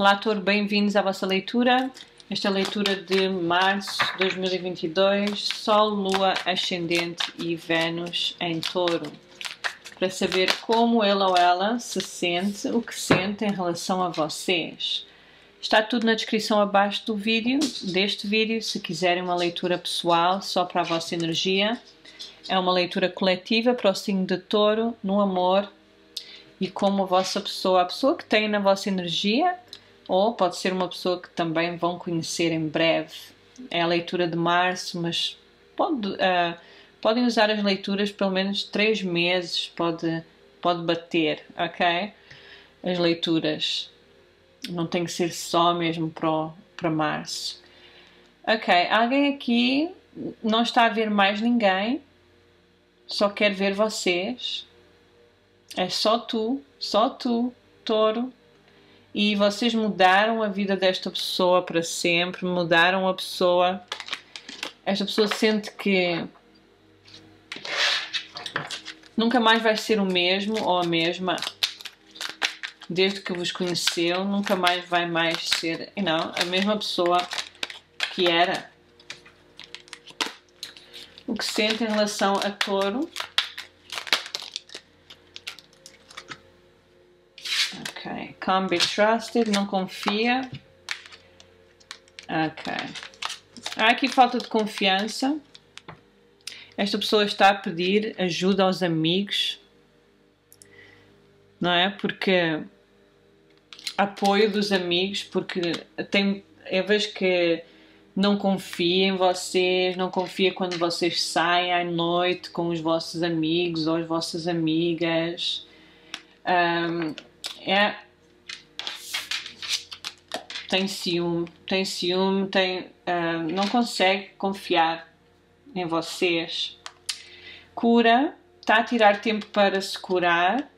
Olá, bem-vindos à vossa leitura. Esta é a leitura de março de 2022, Sol, Lua, Ascendente e Vênus em touro. Para saber como ele ou ela se sente, o que sente em relação a vocês. Está tudo na descrição abaixo do vídeo, deste vídeo, se quiserem uma leitura pessoal só para a vossa energia. É uma leitura coletiva para o signo de touro, no amor e como a vossa pessoa, a pessoa que tem na vossa energia, ou pode ser uma pessoa que também vão conhecer em breve. É a leitura de março, mas pode, uh, podem usar as leituras pelo menos três meses, pode, pode bater, ok? As leituras. Não tem que ser só mesmo para, para março. Ok, alguém aqui não está a ver mais ninguém, só quer ver vocês. É só tu, só tu, touro, e vocês mudaram a vida desta pessoa para sempre, mudaram a pessoa. Esta pessoa sente que nunca mais vai ser o mesmo ou a mesma desde que vos conheceu, nunca mais vai mais ser, não, a mesma pessoa que era. O que sente em relação a touro Can't be trusted, não confia. Ok. Há aqui falta de confiança. Esta pessoa está a pedir ajuda aos amigos, não é? Porque apoio dos amigos, porque tem, eu vejo que não confia em vocês, não confia quando vocês saem à noite com os vossos amigos ou as vossas amigas. Um, é, tem ciúme, tem ciúme, tem, uh, não consegue confiar em vocês. Cura, está a tirar tempo para se curar.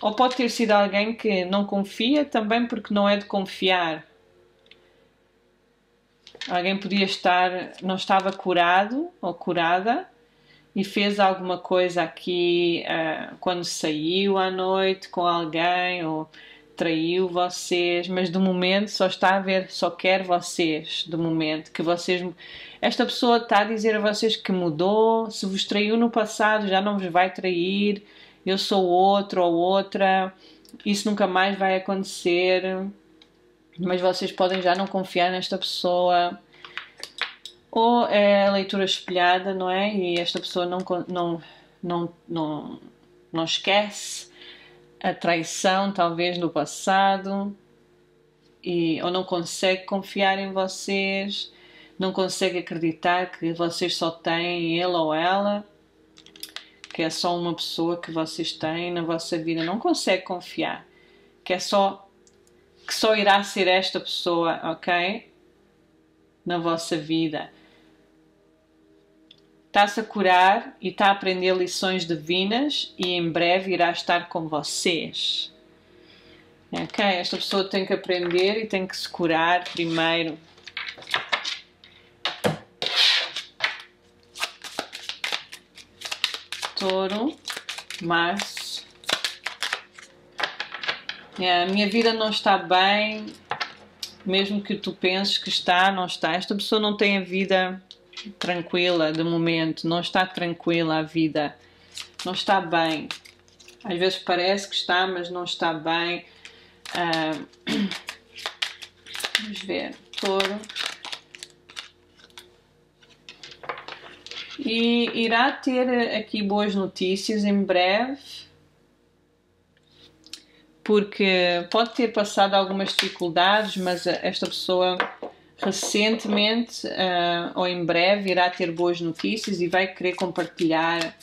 Ou pode ter sido alguém que não confia também porque não é de confiar. Alguém podia estar, não estava curado ou curada e fez alguma coisa aqui uh, quando saiu à noite com alguém ou traiu vocês, mas do momento só está a ver, só quer vocês, do momento que vocês. Esta pessoa está a dizer a vocês que mudou, se vos traiu no passado já não vos vai trair, eu sou outro ou outra, isso nunca mais vai acontecer, mas vocês podem já não confiar nesta pessoa. Ou é a leitura espelhada, não é? E esta pessoa não, não, não, não, não esquece a traição, talvez no passado, e, ou não consegue confiar em vocês, não consegue acreditar que vocês só têm ele ou ela, que é só uma pessoa que vocês têm na vossa vida, não consegue confiar, que é só que só irá ser esta pessoa, ok? Na vossa vida Está-se a curar e está a aprender lições divinas e em breve irá estar com vocês. Ok? Esta pessoa tem que aprender e tem que se curar primeiro. Touro, Março. É, a minha vida não está bem, mesmo que tu penses que está, não está. Esta pessoa não tem a vida tranquila de momento, não está tranquila a vida, não está bem. Às vezes parece que está, mas não está bem. Uh, vamos ver, touro. E irá ter aqui boas notícias em breve, porque pode ter passado algumas dificuldades, mas esta pessoa recentemente uh, ou em breve irá ter boas notícias e vai querer compartilhar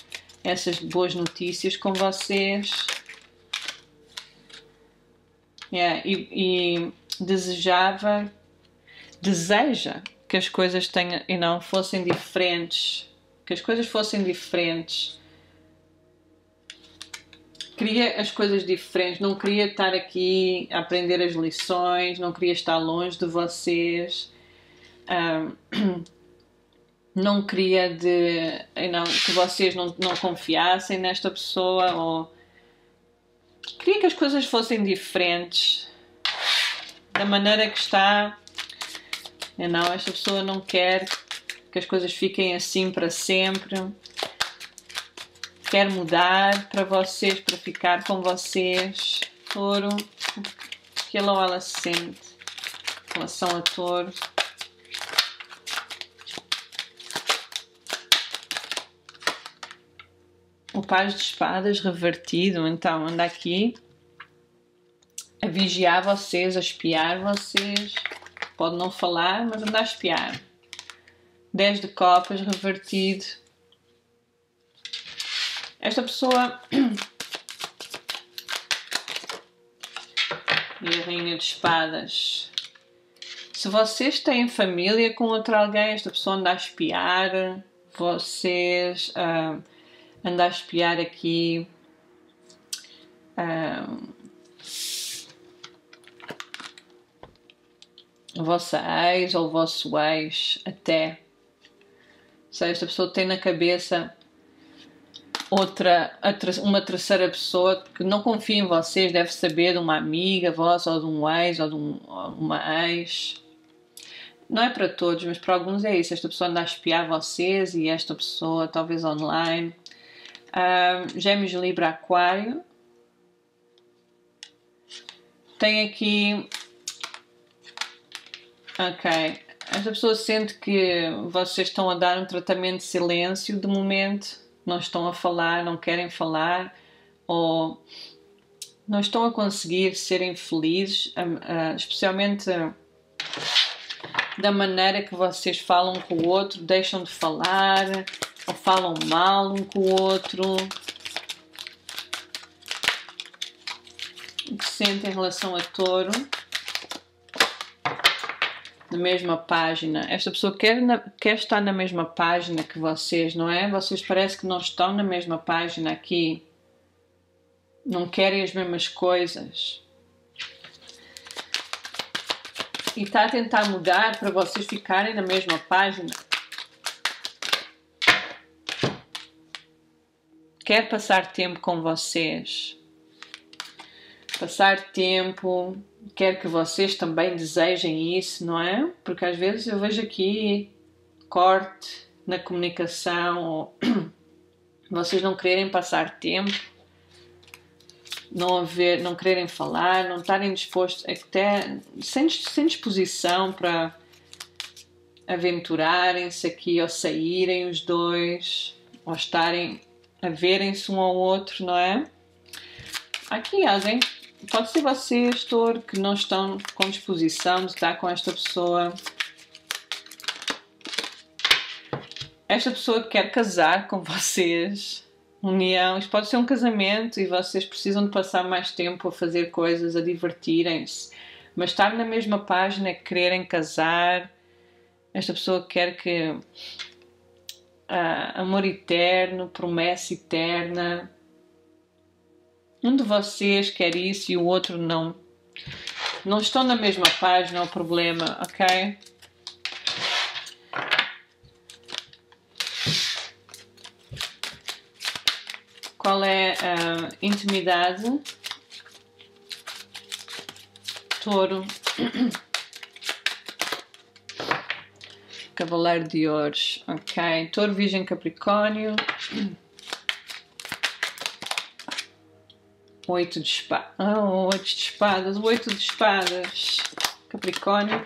essas boas notícias com vocês. Yeah, e, e, desejava, deseja que as coisas tenham e não fossem diferentes, que as coisas fossem diferentes. Queria as coisas diferentes, não queria estar aqui a aprender as lições, não queria estar longe de vocês não queria de, não, que vocês não, não confiassem nesta pessoa ou queria que as coisas fossem diferentes. da maneira que está. Não, esta pessoa não quer que as coisas fiquem assim para sempre. Quer mudar para vocês, para ficar com vocês. Touro, que ela ela sente em relação a touro. O paz de espadas revertido, então anda aqui a vigiar vocês, a espiar vocês. Pode não falar, mas anda a espiar. 10 de copas revertido. Esta pessoa. e a Rainha de Espadas. Se vocês têm família com outro alguém, esta pessoa anda a espiar. Vocês. Uh, anda a espiar aqui. Uh, a vossa ex ou vosso ex, até. Se esta pessoa tem na cabeça outra, uma terceira pessoa que não confia em vocês, deve saber de uma amiga vossa, ou de um ex, ou de um, uma ex. Não é para todos, mas para alguns é isso. Esta pessoa anda a espiar vocês e esta pessoa, talvez online. Uh, Gêmeos Libra Aquário. Tem aqui Ok. Esta pessoa sente que vocês estão a dar um tratamento de silêncio de momento, não estão a falar, não querem falar, ou não estão a conseguir serem felizes, especialmente da maneira que vocês falam com o outro, deixam de falar, ou falam mal um com o outro. O que sentem em relação a touro? Mesma página. Esta pessoa quer, na, quer estar na mesma página que vocês, não é? Vocês parece que não estão na mesma página aqui. Não querem as mesmas coisas. E está a tentar mudar para vocês ficarem na mesma página. Quer passar tempo com vocês. Passar tempo quero que vocês também desejem isso, não é? Porque às vezes eu vejo aqui corte na comunicação, ou vocês não quererem passar tempo, não haver, não quererem falar, não estarem dispostos, até sem, sem disposição para aventurarem-se aqui ou saírem os dois, ou estarem a verem-se um ao outro, não é? Aqui alguém pode ser vocês, Touro, que não estão com disposição de estar com esta pessoa. Esta pessoa quer casar com vocês. União, isto pode ser um casamento e vocês precisam de passar mais tempo a fazer coisas, a divertirem-se. Mas estar na mesma página, quererem casar, esta pessoa quer que uh, amor eterno, promessa eterna, um de vocês quer isso e o outro não. Não estão na mesma página, é o problema, ok? Qual é a intimidade? Touro. Cavaleiro de Ouros. Ok. Touro, Virgem, Capricórnio. Oito de espadas. Oh, oito de espadas. Oito de espadas. Capricórnio.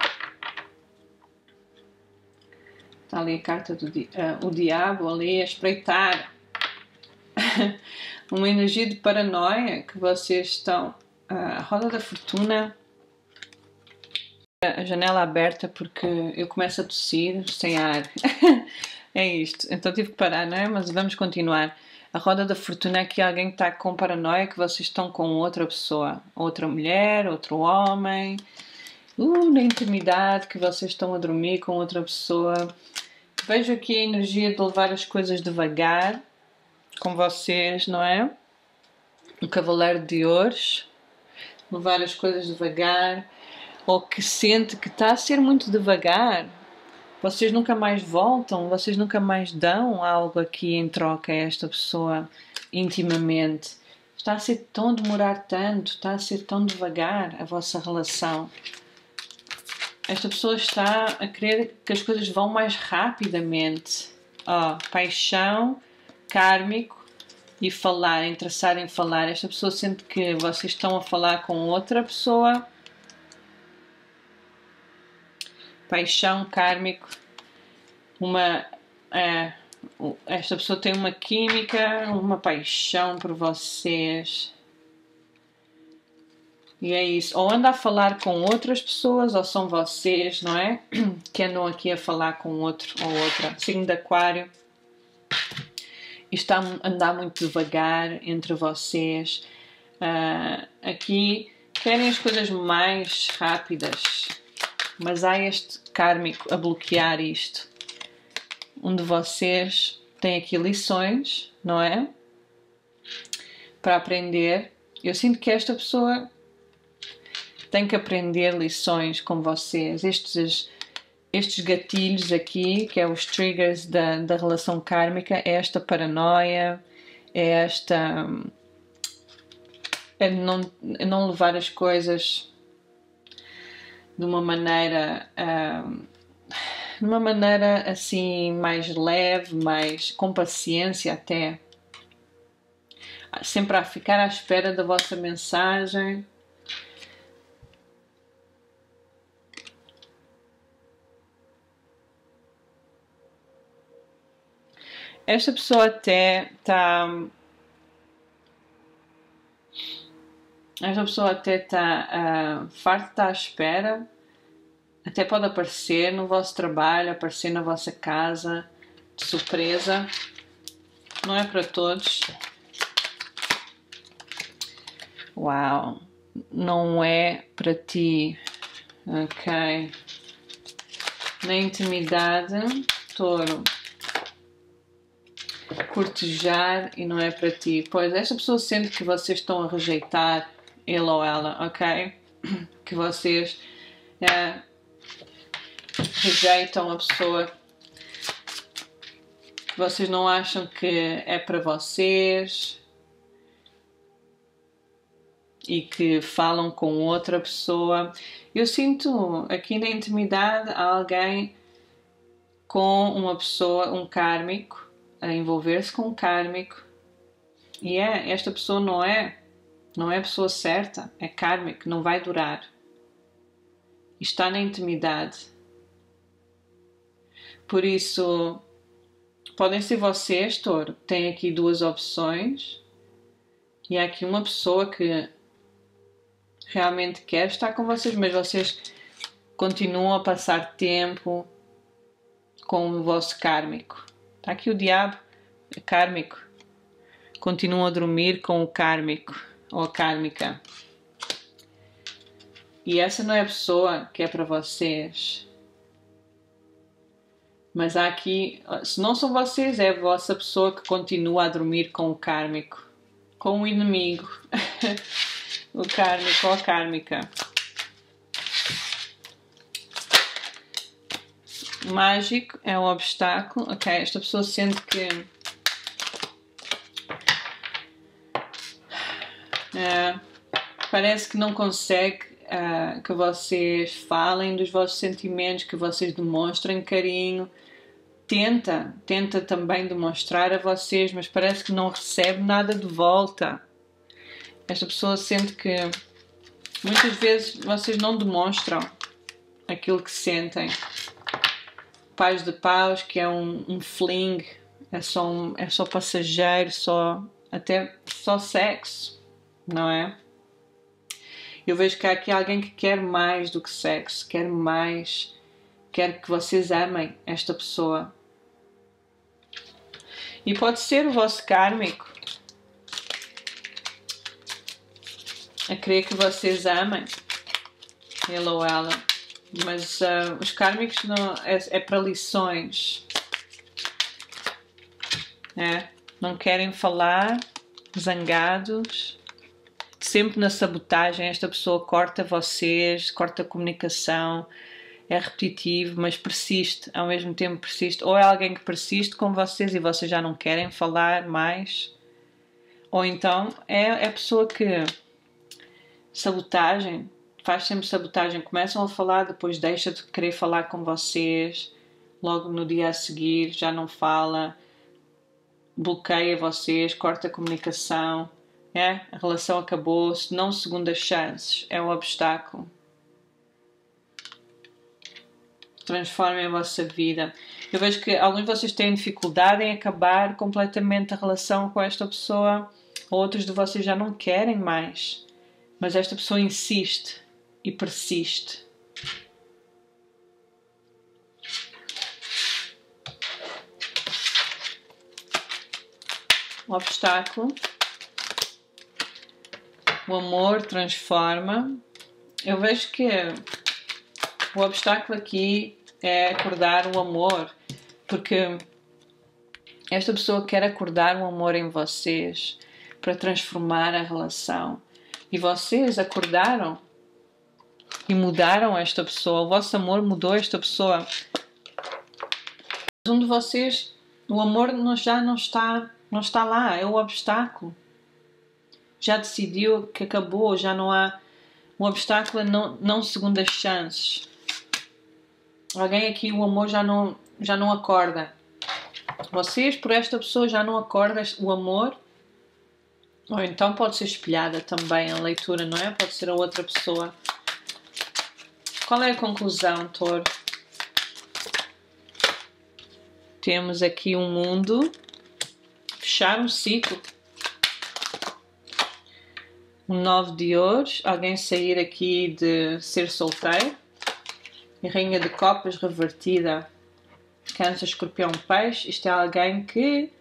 Está ali a carta do di uh, o diabo ali a espreitar. Uma energia de paranoia que vocês estão. Uh, a roda da fortuna. A janela aberta porque eu começo a tossir sem ar. é isto. Então tive que parar, não é? Mas vamos continuar. A roda da fortuna é que alguém está com paranoia que vocês estão com outra pessoa, outra mulher, outro homem. Uh, na intimidade que vocês estão a dormir com outra pessoa. Vejo aqui a energia de levar as coisas devagar com vocês, não é? O Cavaleiro de Ouros. Levar as coisas devagar. Ou que sente que está a ser muito devagar vocês nunca mais voltam, vocês nunca mais dão algo aqui em troca a esta pessoa intimamente. Está a ser tão demorar tanto, está a ser tão devagar a vossa relação. esta pessoa está a querer que as coisas vão mais rapidamente. Ó, paixão, kármico e falar, interessar em falar. Esta pessoa sente que vocês estão a falar com outra pessoa. Paixão, kármico, uma. É, esta pessoa tem uma química, uma paixão por vocês. E é isso. Ou anda a falar com outras pessoas, ou são vocês, não é? Que andam aqui a falar com outro ou outra. Signo de Aquário. E está a andar muito devagar entre vocês. Uh, aqui querem as coisas mais rápidas. Mas há este kármico a bloquear isto. Um de vocês tem aqui lições, não é? Para aprender. Eu sinto que esta pessoa tem que aprender lições com vocês. Estes, estes gatilhos aqui, que é os triggers da, da relação kármica, é esta paranoia, é esta. é não, é não levar as coisas de uma maneira. de uma maneira assim mais leve, mais com paciência até. Sempre a ficar à espera da vossa mensagem esta pessoa até está. Esta pessoa até está uh, farta, está à espera, até pode aparecer no vosso trabalho, aparecer na vossa casa, de surpresa. Não é para todos. Uau, não é para ti. Ok. Na intimidade, touro cortejar e não é para ti. Pois esta pessoa sente que vocês estão a rejeitar ele ou ela, ok? Que vocês é, rejeitam a pessoa que vocês não acham que é para vocês e que falam com outra pessoa. Eu sinto aqui na intimidade alguém com uma pessoa, um kármico, a envolver-se com o kármico. E é, esta pessoa não é, não é pessoa certa, é kármico, não vai durar. Está na intimidade. Por isso, podem ser vocês, touro. Tem aqui duas opções. E há aqui uma pessoa que realmente quer estar com vocês, mas vocês continuam a passar tempo com o vosso kármico. Está aqui o diabo, é kármico. Continuam a dormir com o kármico ou kármica. E essa não é a pessoa que é para vocês. Mas há aqui, se não são vocês, é a vossa pessoa que continua a dormir com o kármico, com o inimigo, o kármico ou a kármica. mágico é um obstáculo. Ok, esta pessoa sente que. Uh, parece que não consegue uh, que vocês falem dos vossos sentimentos, que vocês demonstrem carinho. Tenta, tenta também demonstrar a vocês, mas parece que não recebe nada de volta. Esta pessoa sente que muitas vezes vocês não demonstram aquilo que sentem. Paz de Paus, que é um, um fling, é só, um, é só passageiro, só até só sexo, não é? Eu vejo que há aqui alguém que quer mais do que sexo, quer mais, quer que vocês amem esta pessoa. E pode ser o vosso kármico a querer que vocês amem ele ou ela. Mas uh, os kármicos não, é, é para lições. É, não querem falar, zangados, sempre na sabotagem. Esta pessoa corta vocês, corta a comunicação, é repetitivo, mas persiste, ao mesmo tempo persiste. Ou é alguém que persiste com vocês e vocês já não querem falar mais, ou então é, é a pessoa que sabotagem, faz sempre sabotagem. Começam a falar, depois deixa de querer falar com vocês, logo no dia a seguir já não fala, bloqueia vocês, corta a comunicação, é? a relação acabou-se, não segundas chances, é um obstáculo. Transformem a vossa vida. Eu vejo que alguns de vocês têm dificuldade em acabar completamente a relação com esta pessoa, outros de vocês já não querem mais, mas esta pessoa insiste e persiste. Obstáculo. O amor transforma. Eu vejo que o obstáculo aqui é acordar o amor, porque esta pessoa quer acordar o amor em vocês para transformar a relação. E vocês acordaram e mudaram esta pessoa. O vosso amor mudou esta pessoa. Um de vocês, o amor já não está, não está lá, é o obstáculo. Já decidiu que acabou, já não há. O obstáculo não, não segundas chances. Alguém aqui, o amor já não, já não acorda. Vocês, por esta pessoa, já não acordam o amor. Ou então pode ser espelhada também a leitura, não é? Pode ser a outra pessoa. Qual é a conclusão, Tor? Temos aqui um mundo, fechar um ciclo. Um nove de ouros, alguém sair aqui de ser solteiro. E rainha de copas revertida. Câncer, escorpião, peixe. Isto é alguém que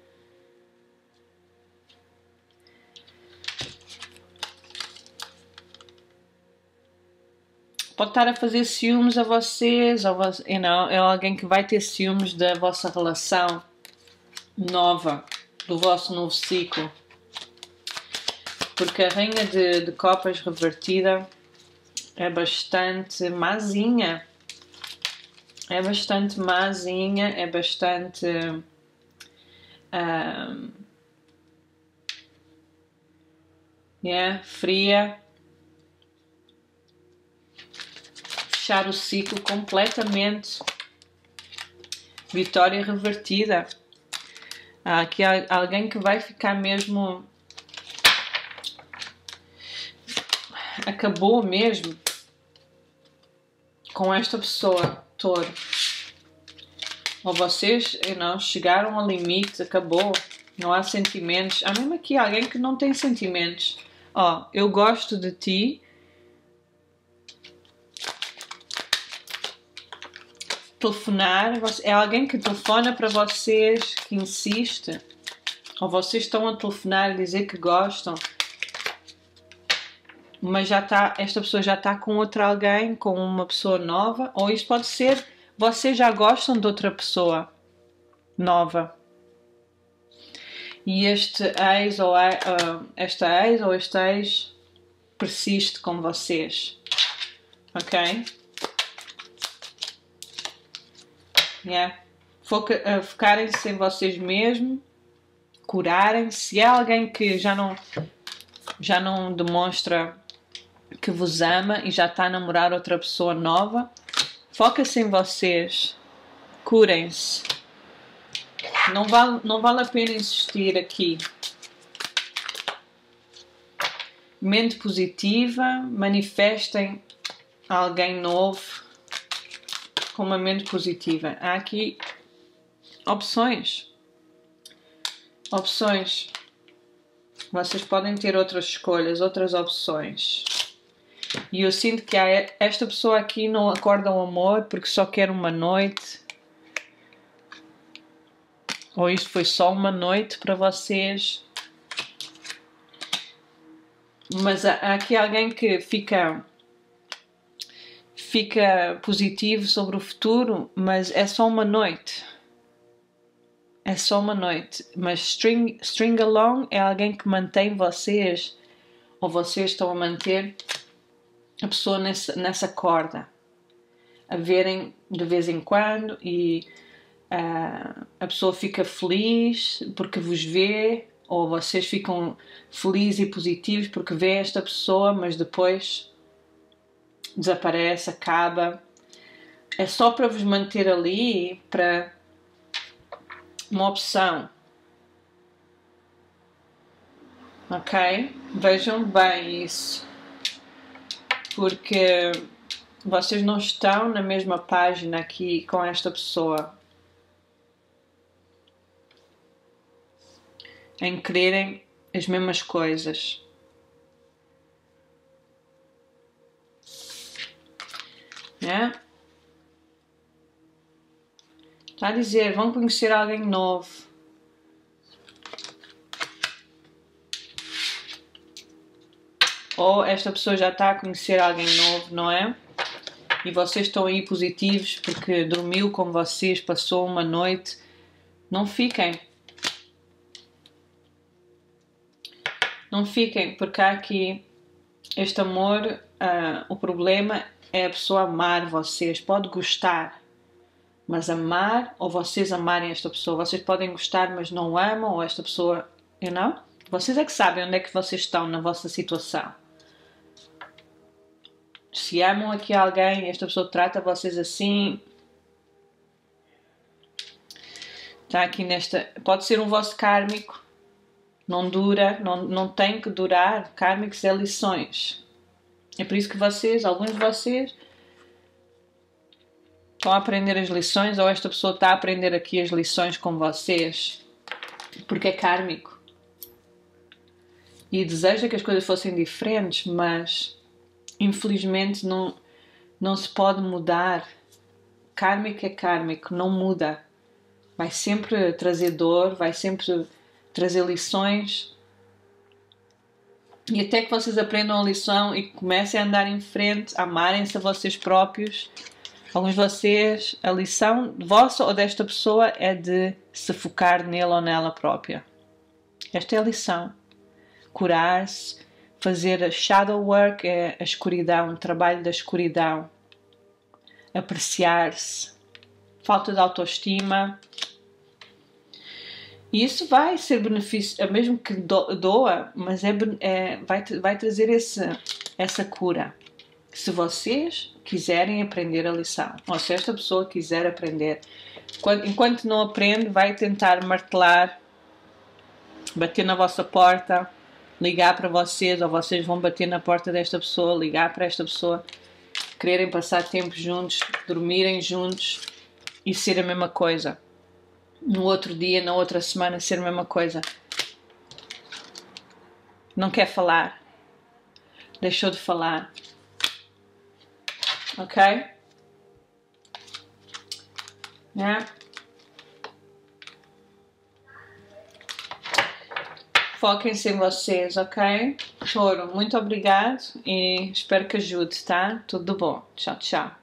pode estar a fazer ciúmes a vocês, ou you know, é alguém que vai ter ciúmes da vossa relação nova, do vosso novo ciclo. Porque a rainha de, de copas revertida é bastante mazinha. É bastante mazinha, é bastante. Um, yeah, fria fechar o ciclo completamente. Vitória revertida. Há aqui alguém que vai ficar mesmo. Acabou mesmo com esta pessoa, touro. Ou vocês não chegaram ao limite, acabou. Não há sentimentos. Há mesmo aqui alguém que não tem sentimentos. Ó, oh, eu gosto de ti, telefonar, é alguém que telefona para vocês, que insiste, ou vocês estão a telefonar e dizer que gostam, mas já está, esta pessoa já está com outra alguém, com uma pessoa nova, ou isto pode ser vocês já gostam de outra pessoa nova. E este ex ou uh, esta ex ou este ex persiste com vocês. Ok? Yeah. Foca, uh, Focarem-se em vocês mesmos, curarem. Se é alguém que já não, já não demonstra que vos ama e já está a namorar outra pessoa nova, foca-se em vocês, curem-se. Não vale, não vale a pena insistir aqui. Mente positiva, manifestem alguém novo com uma mente positiva. Há aqui opções. Opções. Vocês podem ter outras escolhas, outras opções. E eu sinto que esta pessoa aqui não acorda o amor porque só quer uma noite. Ou isto foi só uma noite para vocês. Mas há aqui alguém que fica fica positivo sobre o futuro, mas é só uma noite. É só uma noite. Mas string, string along é alguém que mantém vocês, ou vocês estão a manter a pessoa nessa, nessa corda. A verem de vez em quando e uh, a pessoa fica feliz porque vos vê, ou vocês ficam felizes e positivos porque vê esta pessoa, mas depois desaparece, acaba. É só para vos manter ali para uma opção. Ok? Vejam bem isso. Porque vocês não estão na mesma página aqui com esta pessoa. Em quererem as mesmas coisas. Né? Está a dizer, vão conhecer alguém novo. Ou esta pessoa já está a conhecer alguém novo, não é? E vocês estão aí positivos porque dormiu com vocês, passou uma noite. Não fiquem. Não fiquem, porque há aqui este amor. Uh, o problema é a pessoa amar vocês. Pode gostar, mas amar ou vocês amarem esta pessoa. Vocês podem gostar, mas não amam, ou esta pessoa, you know? Vocês é que sabem onde é que vocês estão na vossa situação. Se amam aqui alguém, esta pessoa trata vocês assim. Está aqui nesta. Pode ser um vosso kármico. Não dura, não, não tem que durar. Kármicos é lições. É por isso que vocês, alguns de vocês, estão a aprender as lições ou esta pessoa está a aprender aqui as lições com vocês porque é kármico e deseja que as coisas fossem diferentes, mas infelizmente não, não se pode mudar. Kármico é kármico, não muda. Vai sempre trazer dor, vai sempre trazer lições e até que vocês aprendam a lição e comecem a andar em frente, amarem-se a vocês próprios. Alguns de vocês, a lição vossa ou desta pessoa é de se focar nele ou nela própria. Esta é a lição. Curar-se, fazer shadow work, é a escuridão, o trabalho da escuridão. Apreciar-se, falta de autoestima, e isso vai ser benefício, é mesmo que doa, mas é, é, vai, vai trazer esse, essa cura. Se vocês quiserem aprender a lição, ou se esta pessoa quiser aprender, enquanto não aprende, vai tentar martelar, bater na vossa porta, ligar para vocês, ou vocês vão bater na porta desta pessoa, ligar para esta pessoa, quererem passar tempo juntos, dormirem juntos e ser a mesma coisa no outro dia, na outra semana, ser a mesma coisa. Não quer falar. Deixou de falar. Ok? Né? Foquem-se em vocês, ok? Touro, muito obrigado e espero que ajude, tá? Tudo bom. Tchau, tchau.